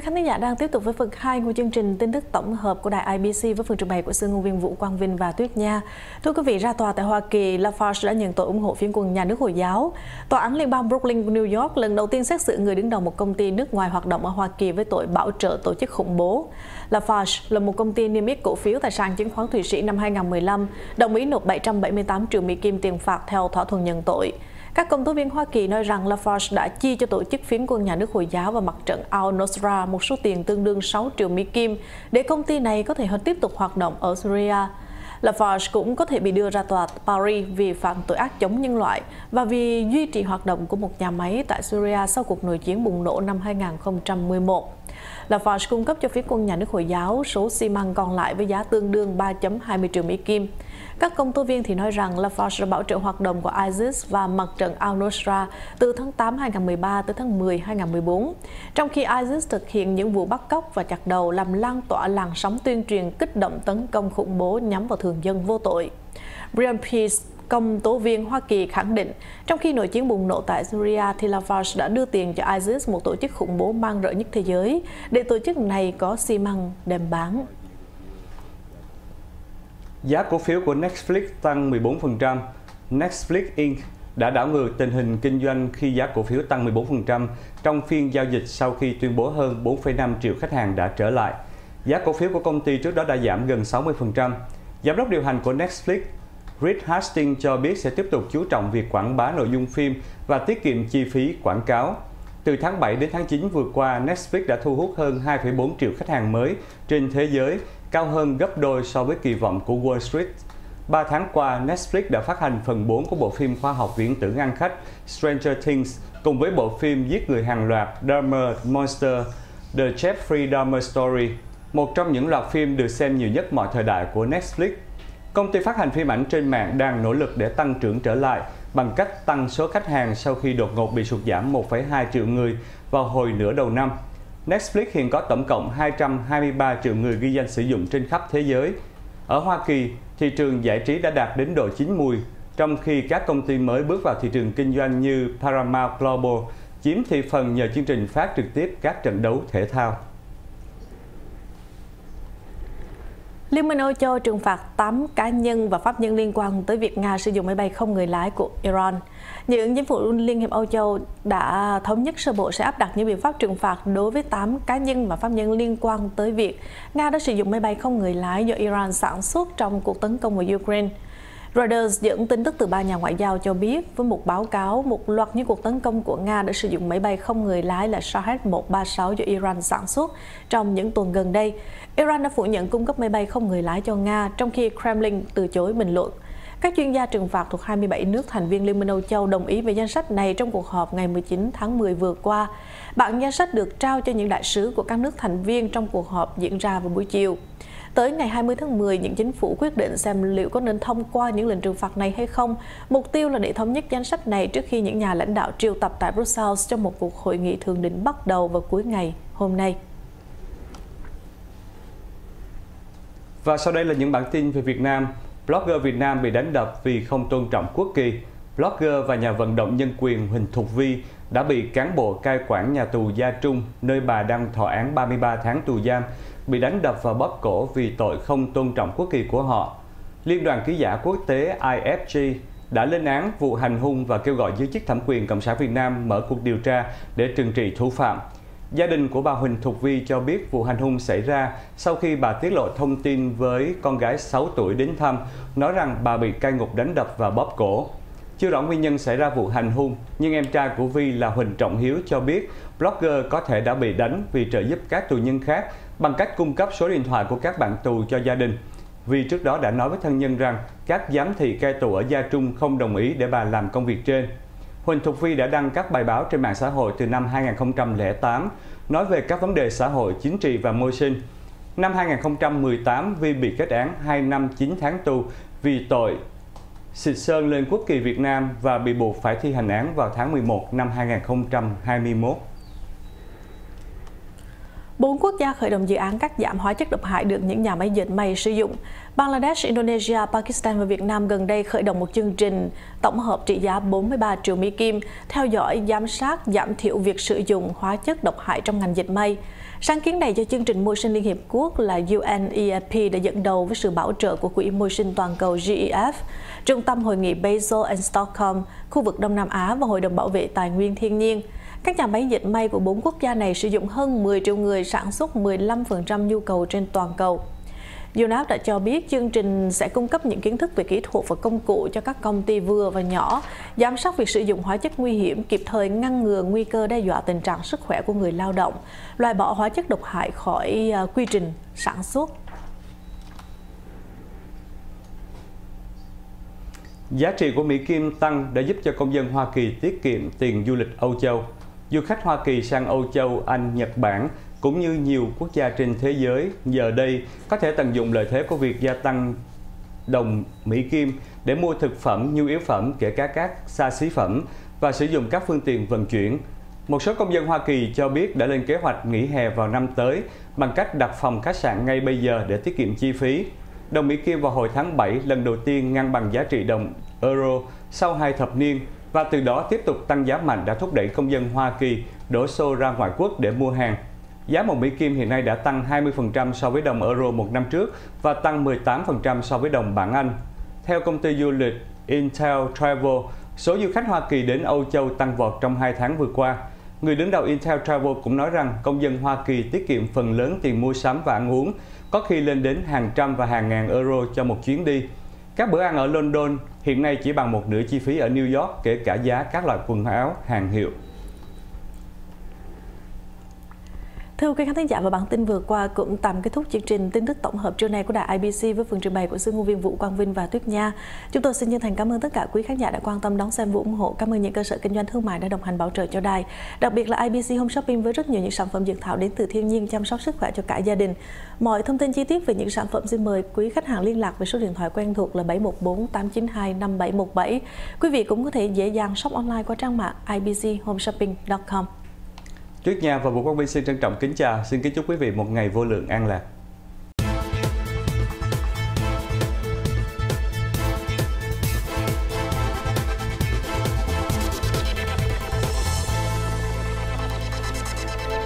Quý khán giả đang tiếp tục với phần 2 của chương trình tin tức tổng hợp của đài IBC với phần trình bày của sư ngôn viên Vũ Quang Vinh và Tuyết Nha. Thưa quý vị, ra tòa tại Hoa Kỳ, Lafarge đã nhận tội ủng hộ phiến quân nhà nước Hồi giáo. Tòa án liên bang Brooklyn của New York lần đầu tiên xét xử người đứng đầu một công ty nước ngoài hoạt động ở Hoa Kỳ với tội bảo trợ tổ chức khủng bố. Lafarge là một công ty niêm yết cổ phiếu tại sàn chứng khoán Thụy Sĩ năm 2015, đồng ý nộp 778 triệu Mỹ Kim tiền phạt theo thỏa thuận nhận tội. Các công tố viên Hoa Kỳ nói rằng Lafarge đã chi cho tổ chức phiến quân nhà nước Hồi giáo và mặt trận al-Nusra một số tiền tương đương 6 triệu Mỹ Kim để công ty này có thể tiếp tục hoạt động ở Syria. Lafarge cũng có thể bị đưa ra tòa Paris vì phạm tội ác chống nhân loại và vì duy trì hoạt động của một nhà máy tại Syria sau cuộc nội chiến bùng nổ năm 2011. Lafarge cung cấp cho phía quân nhà nước Hồi giáo số xi măng còn lại với giá tương đương 3.20 triệu Mỹ Kim. Các công tố viên thì nói rằng Lafarge đã bảo trợ hoạt động của ISIS và mặt trận al-Nusra từ tháng 8 2013 tới tháng 10 2014, trong khi ISIS thực hiện những vụ bắt cóc và chặt đầu làm lan tỏa làn sóng tuyên truyền kích động tấn công khủng bố nhắm vào thường dân vô tội. Brian Peace, công tố viên Hoa Kỳ khẳng định, trong khi nội chiến bùng nổ tại Syria, thì Lafarge đã đưa tiền cho ISIS, một tổ chức khủng bố mang rợ nhất thế giới, để tổ chức này có xi măng đem bán. Giá cổ phiếu của Netflix tăng 14%. Netflix Inc. đã đảo ngược tình hình kinh doanh khi giá cổ phiếu tăng 14% trong phiên giao dịch sau khi tuyên bố hơn 4,5 triệu khách hàng đã trở lại. Giá cổ phiếu của công ty trước đó đã giảm gần 60%. Giám đốc điều hành của Netflix, Reed Hastings cho biết sẽ tiếp tục chú trọng việc quảng bá nội dung phim và tiết kiệm chi phí quảng cáo. Từ tháng 7 đến tháng 9 vừa qua, Netflix đã thu hút hơn 2,4 triệu khách hàng mới trên thế giới cao hơn gấp đôi so với kỳ vọng của Wall Street. 3 tháng qua, Netflix đã phát hành phần 4 của bộ phim khoa học viễn tưởng ăn khách Stranger Things cùng với bộ phim giết người hàng loạt Dahmer Monster The Jeffrey Dahmer Story, một trong những loạt phim được xem nhiều nhất mọi thời đại của Netflix. Công ty phát hành phim ảnh trên mạng đang nỗ lực để tăng trưởng trở lại bằng cách tăng số khách hàng sau khi đột ngột bị sụt giảm 1,2 triệu người vào hồi nửa đầu năm. Netflix hiện có tổng cộng 223 triệu người ghi danh sử dụng trên khắp thế giới. Ở Hoa Kỳ, thị trường giải trí đã đạt đến độ chín mùi, trong khi các công ty mới bước vào thị trường kinh doanh như Paramount Global chiếm thị phần nhờ chương trình phát trực tiếp các trận đấu thể thao. Liên minh Âu Châu trừng phạt 8 cá nhân và pháp nhân liên quan tới việc Nga sử dụng máy bay không người lái của Iran. Những chính phủ Liên hiệp Âu Châu đã thống nhất sơ bộ sẽ áp đặt những biện pháp trừng phạt đối với 8 cá nhân và pháp nhân liên quan tới việc Nga đã sử dụng máy bay không người lái do Iran sản xuất trong cuộc tấn công vào Ukraine. Reuters dẫn tin tức từ ba nhà ngoại giao cho biết với một báo cáo một loạt những cuộc tấn công của Nga đã sử dụng máy bay không người lái là Shahed-136 do Iran sản xuất trong những tuần gần đây. Iran đã phủ nhận cung cấp máy bay không người lái cho Nga, trong khi Kremlin từ chối bình luận. Các chuyên gia trừng phạt thuộc 27 nước thành viên Liên minh Âu Châu đồng ý về danh sách này trong cuộc họp ngày 19 tháng 10 vừa qua. Bản danh sách được trao cho những đại sứ của các nước thành viên trong cuộc họp diễn ra vào buổi chiều. Tới ngày 20 tháng 10, những chính phủ quyết định xem liệu có nên thông qua những lệnh trừng phạt này hay không. Mục tiêu là để thống nhất danh sách này trước khi những nhà lãnh đạo triệu tập tại Brussels trong một cuộc hội nghị thượng đỉnh bắt đầu vào cuối ngày hôm nay. Và sau đây là những bản tin về Việt Nam. Blogger Việt Nam bị đánh đập vì không tôn trọng quốc kỳ. Blogger và nhà vận động nhân quyền Huỳnh Thục Vi đã bị cán bộ cai quản nhà tù Gia Trung, nơi bà đang thọ án 33 tháng tù giam, bị đánh đập và bóp cổ vì tội không tôn trọng quốc kỳ của họ. Liên đoàn ký giả quốc tế IFG đã lên án vụ hành hung và kêu gọi giới chức thẩm quyền Cộng sản Việt Nam mở cuộc điều tra để trừng trị thủ phạm. Gia đình của bà Huỳnh Thục Vi cho biết vụ hành hung xảy ra sau khi bà tiết lộ thông tin với con gái 6 tuổi đến thăm, nói rằng bà bị cai ngục đánh đập và bóp cổ. Chưa rõ nguyên nhân xảy ra vụ hành hung, nhưng em trai của Vi là Huỳnh Trọng Hiếu cho biết blogger có thể đã bị đánh vì trợ giúp các tù nhân khác bằng cách cung cấp số điện thoại của các bạn tù cho gia đình. vì trước đó đã nói với thân nhân rằng các giám thị cai tù ở Gia Trung không đồng ý để bà làm công việc trên. Huỳnh Thục Vi đã đăng các bài báo trên mạng xã hội từ năm 2008 nói về các vấn đề xã hội, chính trị và môi sinh. Năm 2018, Vi bị kết án 2 năm 9 tháng tù vì tội xịt sơn lên quốc kỳ Việt Nam và bị buộc phải thi hành án vào tháng 11 năm 2021. Bốn quốc gia khởi động dự án cắt giảm hóa chất độc hại được những nhà máy dệt may sử dụng. Bangladesh, Indonesia, Pakistan và Việt Nam gần đây khởi động một chương trình tổng hợp trị giá 43 triệu Mỹ Kim theo dõi, giám sát, giảm thiểu việc sử dụng hóa chất độc hại trong ngành dệt may. Sáng kiến này do chương trình môi sinh Liên Hiệp Quốc là UNEP đã dẫn đầu với sự bảo trợ của Quỹ môi sinh toàn cầu GEF, Trung tâm Hội nghị Basel and Stockholm, khu vực Đông Nam Á và Hội đồng Bảo vệ Tài nguyên Thiên nhiên. Các nhà máy dệt may của bốn quốc gia này sử dụng hơn 10 triệu người sản xuất 15% nhu cầu trên toàn cầu. UNAP đã cho biết chương trình sẽ cung cấp những kiến thức về kỹ thuật và công cụ cho các công ty vừa và nhỏ, giám sát việc sử dụng hóa chất nguy hiểm, kịp thời ngăn ngừa nguy cơ đe dọa tình trạng sức khỏe của người lao động, loại bỏ hóa chất độc hại khỏi à, quy trình sản xuất. Giá trị của Mỹ Kim tăng đã giúp cho công dân Hoa Kỳ tiết kiệm tiền du lịch Âu Châu. Du khách Hoa Kỳ sang Âu Châu, Anh, Nhật Bản cũng như nhiều quốc gia trên thế giới giờ đây có thể tận dụng lợi thế của việc gia tăng đồng Mỹ Kim để mua thực phẩm, nhu yếu phẩm, kể cả các xa xí phẩm và sử dụng các phương tiện vận chuyển. Một số công dân Hoa Kỳ cho biết đã lên kế hoạch nghỉ hè vào năm tới bằng cách đặt phòng khách sạn ngay bây giờ để tiết kiệm chi phí. Đồng Mỹ Kim vào hồi tháng 7 lần đầu tiên ngăn bằng giá trị đồng euro sau hai thập niên và từ đó tiếp tục tăng giá mạnh đã thúc đẩy công dân Hoa Kỳ đổ xô ra ngoại quốc để mua hàng. Giá một Mỹ Kim hiện nay đã tăng 20% so với đồng euro một năm trước và tăng 18% so với đồng bảng Anh. Theo công ty du lịch Intel Travel, số du khách Hoa Kỳ đến Âu Châu tăng vọt trong 2 tháng vừa qua. Người đứng đầu Intel Travel cũng nói rằng công dân Hoa Kỳ tiết kiệm phần lớn tiền mua sắm và ăn uống, có khi lên đến hàng trăm và hàng ngàn euro cho một chuyến đi. Các bữa ăn ở London hiện nay chỉ bằng một nửa chi phí ở New York kể cả giá các loại quần áo, hàng hiệu. Thưa quý khán thính giả, và bản tin vừa qua cũng tạm kết thúc chương trình tin tức tổng hợp trưa nay của đài IBC với phần trình bày của sư ngôn viên Vũ Quang Vinh và Tuyết Nha. Chúng tôi xin chân thành cảm ơn tất cả quý khán giả đã quan tâm đón xem và ủng hộ. Cảm ơn những cơ sở kinh doanh thương mại đã đồng hành bảo trợ cho đài. Đặc biệt là IBC Home Shopping với rất nhiều những sản phẩm dược thảo đến từ thiên nhiên chăm sóc sức khỏe cho cả gia đình. Mọi thông tin chi tiết về những sản phẩm xin mời quý khách hàng liên lạc về số điện thoại quen thuộc là 714 892 5717. Quý vị cũng có thể dễ dàng shop online qua trang mạng ibchomeshopping.com. Tuyết Nha và Vũ Quang Minh xin trân trọng kính chào, xin kính chúc quý vị một ngày vô lượng an lạc.